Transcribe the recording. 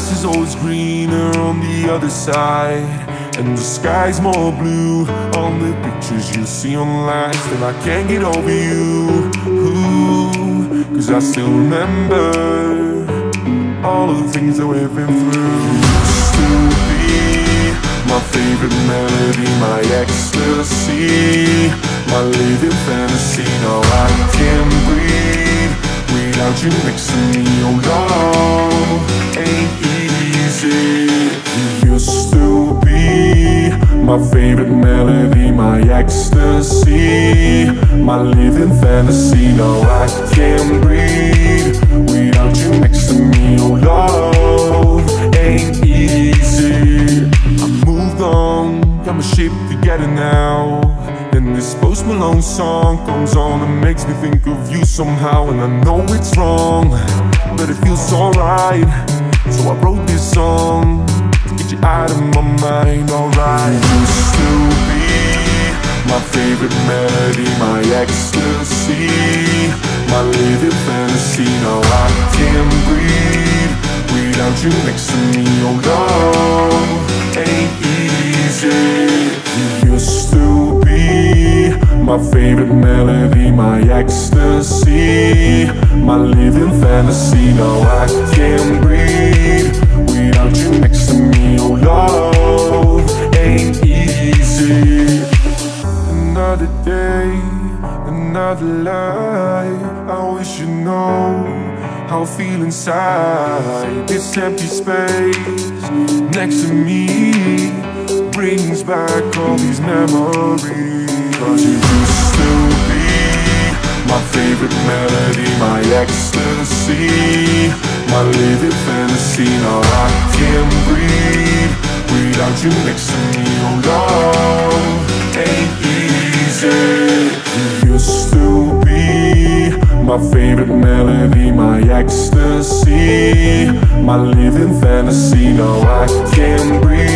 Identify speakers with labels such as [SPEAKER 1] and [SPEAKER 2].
[SPEAKER 1] grass is always greener on the other side And the sky's more blue on the pictures you see online. Still I can't get over you Ooh, Cause I still remember All of the things that we've been through. Used to be my favorite melody My ecstasy My living fantasy. Now I can't breathe Without you to me Oh love My favorite melody My ecstasy My living fantasy. No, I can't breathe Without you next to me. Oh love ain't easy. I moved on Got my ship together now. And this Post Malone song comes on And makes me think of you somehow. And I know it's wrong But it feels alright. So I wrote this favorite melody My ecstasy. My living fantasy Now I can't breathe. Without you next to me, oh love Ain't easy. You used to be My favorite melody My ecstasy. My living fantasy Now I can't breathe day, another lie I wish you know how I feel inside. This empty space next to me Brings back all these memories. Cause you used to be my favorite melody My ecstasy My living fantasy. Now I can't breathe Without you next to me, oh, My favorite melody My ecstasy My living fantasy. Now I can't breathe